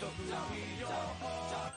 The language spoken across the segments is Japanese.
Top, top, top, top, top,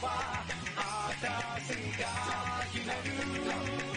は私が決める